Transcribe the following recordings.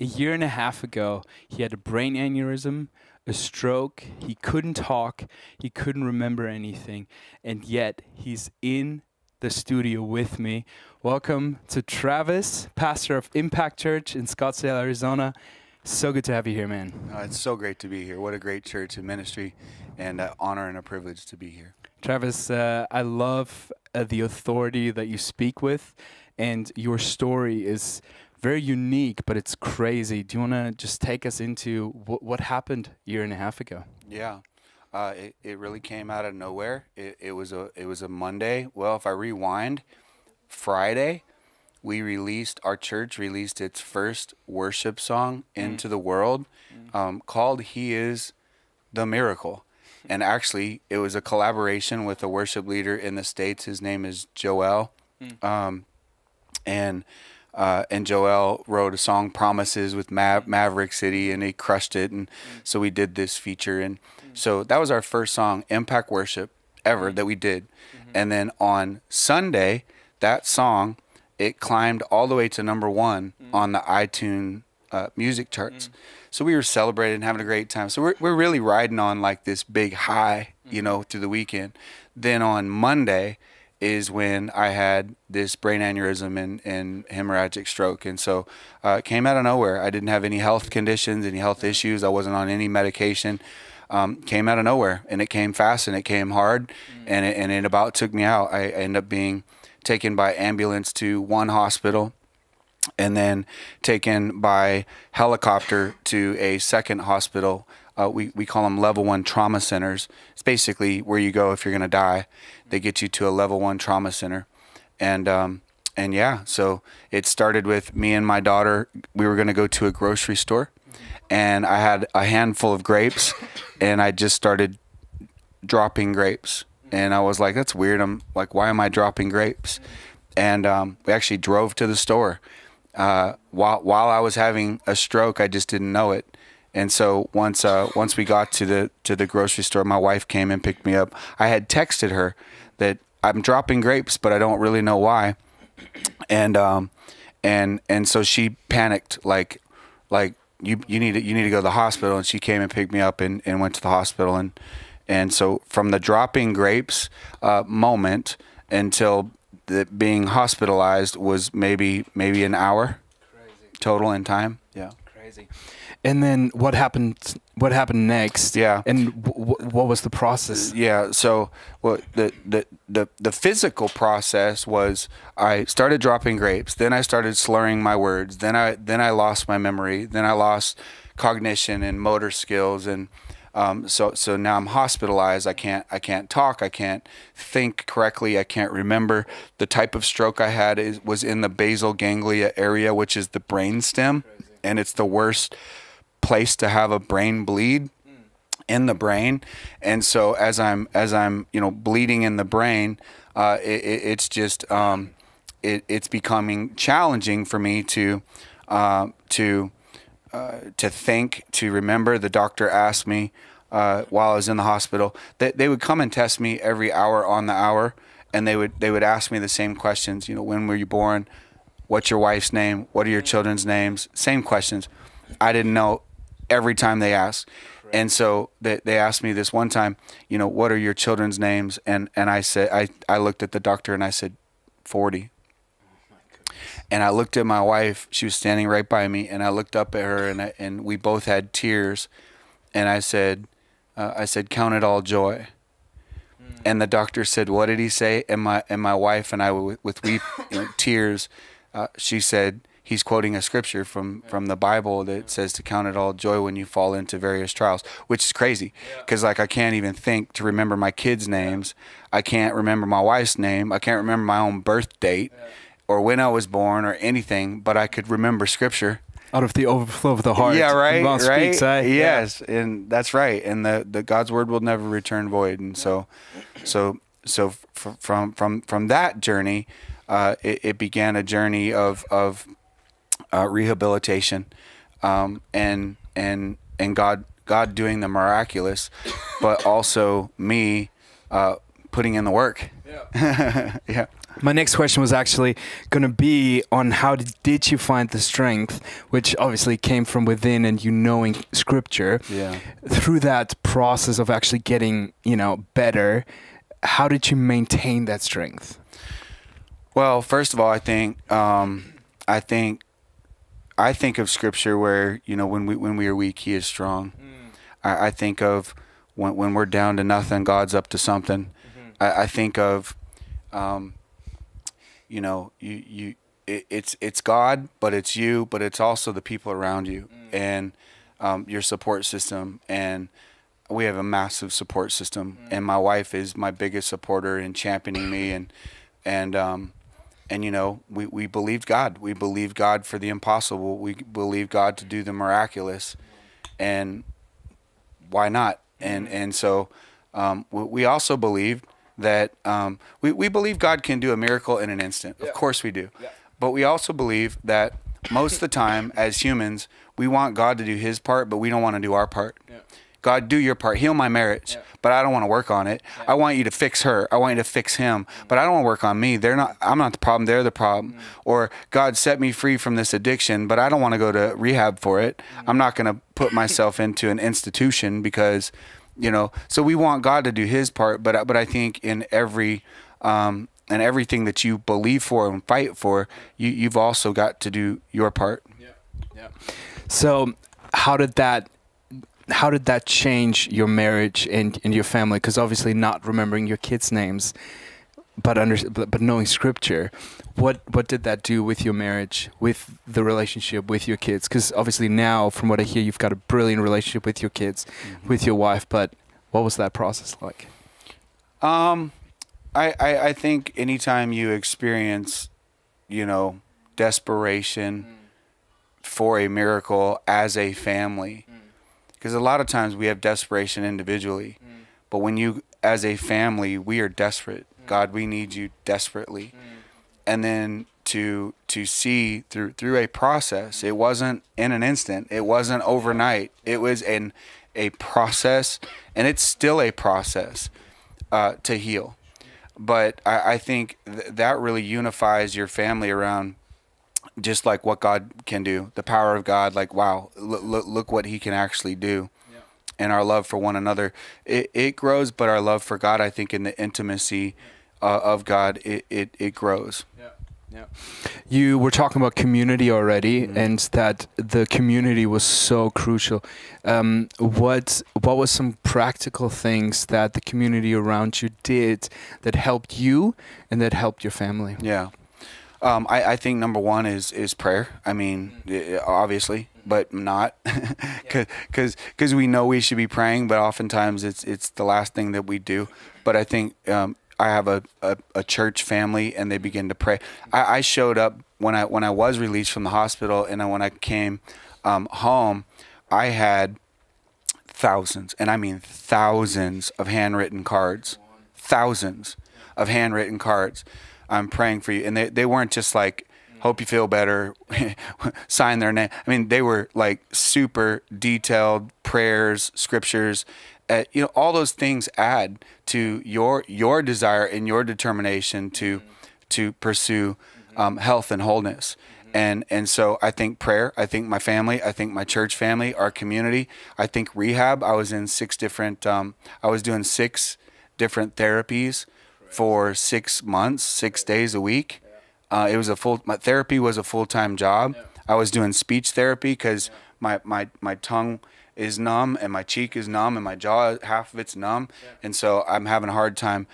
a year and a half ago, he had a brain aneurysm, a stroke. He couldn't talk. He couldn't remember anything. And yet, he's in the studio with me. Welcome to Travis, pastor of Impact Church in Scottsdale, Arizona. So good to have you here, man. Uh, it's so great to be here. What a great church and ministry, and uh, honor and a privilege to be here. Travis, uh, I love uh, the authority that you speak with, and your story is very unique, but it's crazy. Do you want to just take us into wh- what happened a year and a half ago? Yeah, uh, it, it really came out of nowhere. It, it was a it was a Monday. Well, if I rewind, Friday, we released our church released its first worship song into the world, um, called "He Is the Miracle." And actually, it was a collaboration with a worship leader in the states. His name is Joel, um, and uh, and Joel wrote a song "Promises" with Mav- Maverick City, and he crushed it. And mm. so we did this feature, and mm. so that was our first song, Impact Worship, ever mm. that we did. Mm-hmm. And then on Sunday, that song it climbed all the way to number one on the iTunes uh, music charts. So we were celebrating, and having a great time. So we're we're really riding on like this big high, you know, through the weekend. Then on Monday is when I had this brain aneurysm and, and hemorrhagic stroke. And so uh, it came out of nowhere. I didn't have any health conditions, any health issues. I wasn't on any medication. Um, came out of nowhere and it came fast and it came hard and, it, and it about took me out. I ended up being taken by ambulance to one hospital and then taken by helicopter to a second hospital. Uh, we, we call them level one trauma centers. It's basically where you go if you're going to die. They get you to a level one trauma center. And, um, and yeah, so it started with me and my daughter. We were going to go to a grocery store, and I had a handful of grapes, and I just started dropping grapes. And I was like, that's weird. I'm like, why am I dropping grapes? And um, we actually drove to the store. Uh, while while I was having a stroke, I just didn't know it. And so once uh, once we got to the to the grocery store, my wife came and picked me up. I had texted her that I'm dropping grapes, but I don't really know why. And um, and and so she panicked, like like you you need to you need to go to the hospital. And she came and picked me up and, and went to the hospital. And and so from the dropping grapes uh, moment until the being hospitalized was maybe maybe an hour total in time. Crazy. And then what happened? What happened next? Yeah. And w- w- what was the process? Yeah. So, well, the, the the the physical process was I started dropping grapes. Then I started slurring my words. Then I then I lost my memory. Then I lost cognition and motor skills. And um, so so now I'm hospitalized. I can't I can't talk. I can't think correctly. I can't remember the type of stroke I had. Is was in the basal ganglia area, which is the brain stem, and it's the worst place to have a brain bleed in the brain. And so as i'm as i'm you know bleeding in the brain uh, it, it, it's just um, it, it's becoming challenging for me to uh, to uh, to think to remember. The doctor asked me uh, while i was in the hospital that they would come and test me every hour on the hour and they would they would ask me the same questions. You know when were you born what's your wife's name what are your children's names same questions i didn't know every time they asked. And so they, they asked me this one time, you know, what are your children's names? And, and I said, I, I looked at the doctor and I said, 40. And I looked at my wife, she was standing right by me, and I looked up at her and, I, and we both had tears. And I said, uh, I said, count it all joy. And the doctor said, what did he say? And my, and my wife and I, with, with weep, you know, tears, uh, she said, he's quoting a scripture from from the Bible that says to count it all joy when you fall into various trials, which is crazy because like I can't even think to remember my kids' names. I can't remember my wife's name. I can't remember my own birth date or when I was born or anything, but I could remember scripture. Out of the overflow of the heart. Yeah, right, mouth right. speaks, eh? Yes, and that's right. And the, the God's word will never return void. And so, so so f- from from from that journey, uh, it, it began a journey of of uh, rehabilitation, um, and and and God God doing the miraculous, but also me uh, putting in the work. Yeah. yeah. My next question was actually going to be on how did, did you find the strength, which obviously came from within and you knowing scripture. Yeah. Through that process of actually getting, you know, better, how did you maintain that strength? Well, first of all, I think um, I think I think of scripture where you know when we when we are weak, He is strong. I, I think of when when we're down to nothing, God's up to something. I, I think of, um, you know, you you it, it's it's God, but it's you, but it's also the people around you and um, your support system. And we have a massive support system. And my wife is my biggest supporter in championing me and and um and you know we, we believed god. We believed god for the impossible. We believed god to do the miraculous. And why not? And and so um, we, we also believed that um, we, we believe god can do a miracle in an instant. Of course we do. But we also believe that most of the time as humans we want god to do his part but we don't want to do our part God, do your part. Heal my marriage, but I don't want to work on it. I want you to fix her. I want you to fix him, mm. but I don't want to work on me. They're not. I'm not the problem. They're the problem. Mm. Or God, set me free from this addiction, but I don't want to go to rehab for it. Mm. I'm not going to put myself into an institution because, you know. So we want God to do His part, but but I think in every um, and everything that you believe for and fight for, you you've also got to do your part. Yeah. Yeah. So, how did that how did that change your marriage and, and your family? Because obviously, not remembering your kids' names, but under but, but knowing scripture, what what did that do with your marriage, with the relationship with your kids? Because obviously now, from what I hear, you've got a brilliant relationship with your kids, with your wife. But what was that process like? Um, I, I, I think anytime you experience, you know, desperation for a miracle as a family, because a lot of times we have desperation individually, mm. but when you, as a family, we are desperate. Mm. God, we need you desperately. Mm. And then to to see through through a process, it wasn't in an instant. It wasn't overnight. It was in a process, and it's still a process uh, to heal. But I, I think th- that really unifies your family around just like what God can do, the power of God. Like, wow, look, look, look what He can actually do, and our love for one another. It, it grows, but our love for God, I think, in the intimacy uh, of God, it, it, it grows. Yeah. Yeah. You were talking about community already, and that the community was so crucial. Um, what what was some practical things that the community around you did that helped you and that helped your family? Yeah. Um, I, I think number one is is prayer. I mean, i- obviously, but not because because we know we should be praying, but oftentimes it's it's the last thing that we do. But I think um, I have a, a, a church family, and they begin to pray. I, I showed up when I when I was released from the hospital, and when I came um, home, I had thousands, and I mean thousands of handwritten cards, thousands of handwritten cards. I'm praying for you, and they they weren't just like hope you feel better, sign their name. I mean, they were like super detailed prayers, scriptures. Uh, you know, all those things add to your your desire and your determination to to pursue um, health and wholeness. And and so I think prayer. I think my family. I think my church family, our community. I think rehab. I was in six different. Um, I was doing six different therapies for six months, six days a week. Uh, it was a full. My therapy was a full time job. I was doing speech therapy because my, my my tongue is numb and my cheek is numb and my jaw half of it's numb, and so I'm having a hard time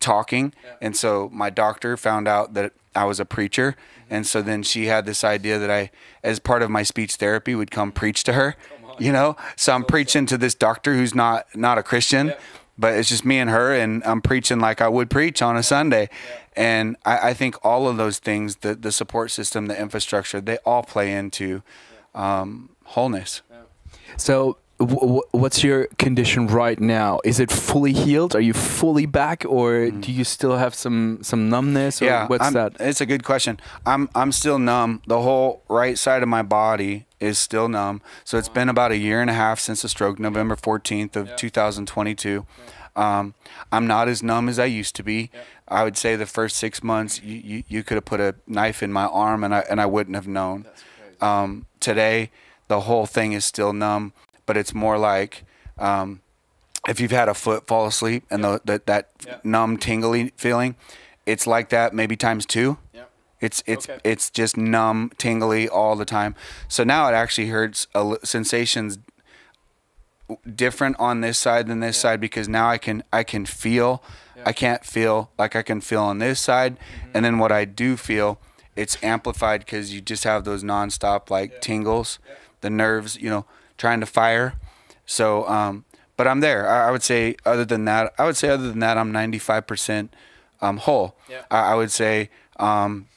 talking. And so my doctor found out that I was a preacher, and so then she had this idea that I, as part of my speech therapy, would come preach to her. You know, so I'm preaching to this doctor who's not not a Christian, but it's just me and her, and I'm preaching like I would preach on a Sunday. And I, I think all of those things, the the support system, the infrastructure, they all play into um, wholeness. So, w- w- what's your condition right now? Is it fully healed? Are you fully back, or do you still have some some numbness? Or yeah, what's I'm- that? It's a good question. I'm I'm still numb. The whole right side of my body is still numb. So it's been about a year and a half since the stroke, November 14th of 2022. Um, I'm not as numb as I used to be. I would say the first six months, you, you, you could have put a knife in my arm and I, and I wouldn't have known. Um, today, the whole thing is still numb, but it's more like um, if you've had a foot fall asleep and the, the, that Yeah. numb, tingly feeling, it's like that maybe times two. Yeah. It's it's Okay. it's just numb, tingly all the time. So now it actually hurts a sensations different on this side than this side because now I can I can feel I can't feel like I can feel on this side and then what I do feel it's amplified because you just have those nonstop like tingles the nerves you know trying to fire so um but I'm there I, I would say other than that I would say other than that I'm 95% um whole Yeah. I, I would say um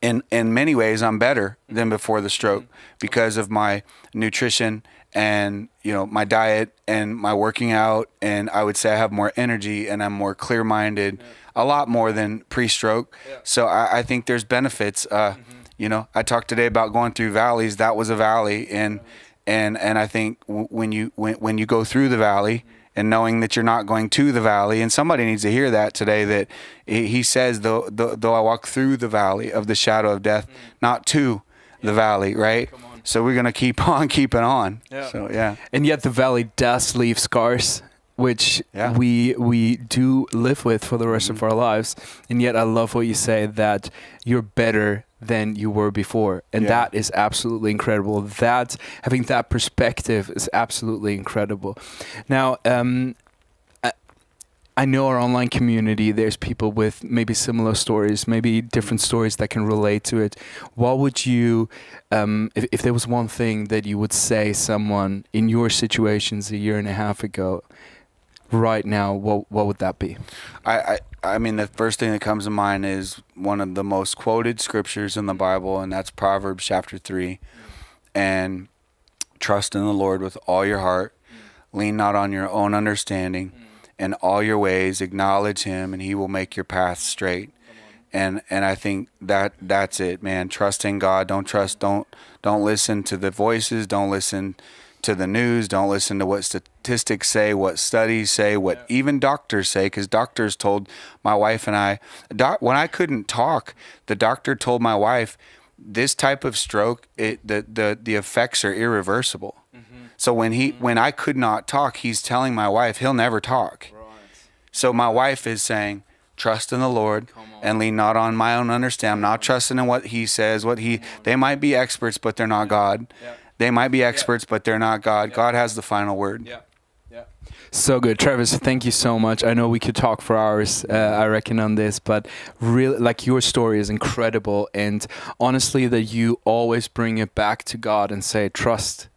in in many ways I'm better than before the stroke because of my nutrition and you know my diet and my working out. And I would say I have more energy and I'm more clear minded a lot more than pre-stroke. So I, I think there's benefits. Uh, you know I talked today about going through valleys. That was a valley. And and and I think w- when you when, when you go through the valley and knowing that you're not going to the valley and somebody needs to hear that today that he he says though though, though I walk through the valley of the shadow of death not to the valley right so we're gonna keep on keeping on Yeah. so yeah And yet the valley does leave scars, which Yeah. Mm-hmm. we we do live with for the rest of our lives. And yet I love what you say that you're better than you were before. And Yeah. that is absolutely incredible. That having that perspective is absolutely incredible. Now, um I- I know our online community, there's people with maybe similar stories, maybe different stories that can relate to it. What would you, um, if, if there was one thing that you would say someone in your situations a year and a half ago, right now, what, what would that be? I, I I mean the first thing that comes to mind is one of the most quoted scriptures in the Bible and that's Proverbs chapter 3 and trust in the Lord with all your heart. Lean not on your own understanding. In all your ways acknowledge him and he will make your path straight. And and I think that that's it man. Trust in God. Don't trust don't don't listen to the voices. Don't listen to the news don't listen to what statistics say what studies say what even doctors say because doctors told my wife and I doc, when I couldn't talk the doctor told my wife this type of stroke it the the, the effects are irreversible. Mm-hmm. So when he mm-hmm. when I could not talk he's telling my wife he'll never talk. So my wife is saying, trust in the Lord and lean not on my own understanding. I'm not mm-hmm. trusting in what he says, what he they might be experts, but they're not God. They might be experts, but they're not God. God has the final word. Yeah. Yeah. So good, Travis. Thank you so much. I know we could talk for hours, uh, I reckon, on this, but really, like your story is incredible, and honestly, that you always bring it back to God and say, trust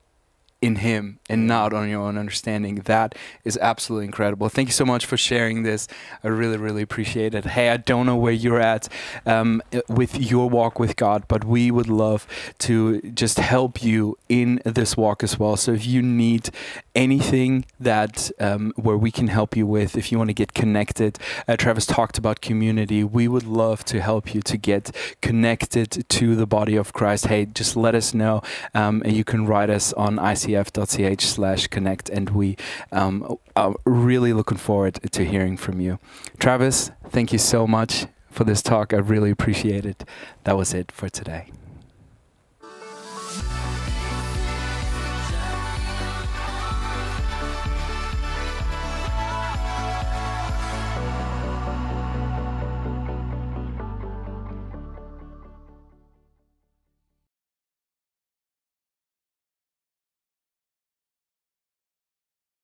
in Him and not on your own understanding. That is absolutely incredible. Thank you so much for sharing this. I really, really appreciate it. Hey, I don't know where you're at um, with your walk with God, but we would love to just help you in this walk as well. So if you need anything that um, where we can help you with, if you want to get connected, uh, Travis talked about community. We would love to help you to get connected to the body of Christ. Hey, just let us know. Um, and you can write us on icf.ch slash connect. And we um, are really looking forward to hearing from you. Travis, thank you so much for this talk. I really appreciate it. That was it for today.